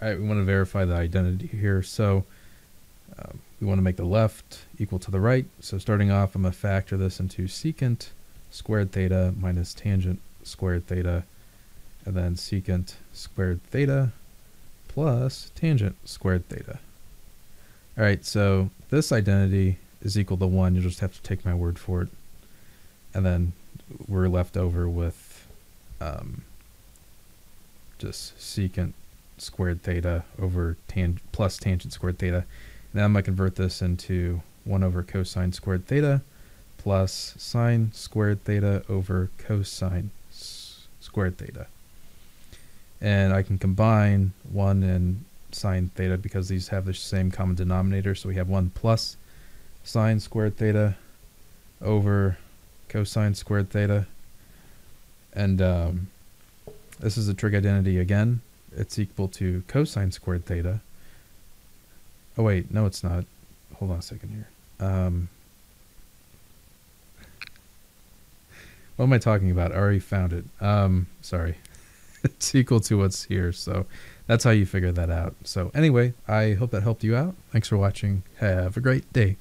all right, we want to verify the identity here. So um, we want to make the left equal to the right. So starting off, I'm going to factor this into secant squared theta minus tangent squared theta, and then secant squared theta plus tangent squared theta. All right, so this identity is equal to 1. You'll just have to take my word for it. And then we're left over with um, just secant squared theta over tan plus tangent squared theta. Now I'm going to convert this into 1 over cosine squared theta plus sine squared theta over cosine squared theta. And I can combine 1 and sine theta because these have the same common denominator. So we have 1 plus sine squared theta over cosine squared theta. And um, this is a trig identity again. It's equal to cosine squared theta. Oh, wait, no, it's not. Hold on a second here. Um, what am I talking about? I already found it. Um, sorry. it's equal to what's here. So that's how you figure that out. So anyway, I hope that helped you out. Thanks for watching. Have a great day.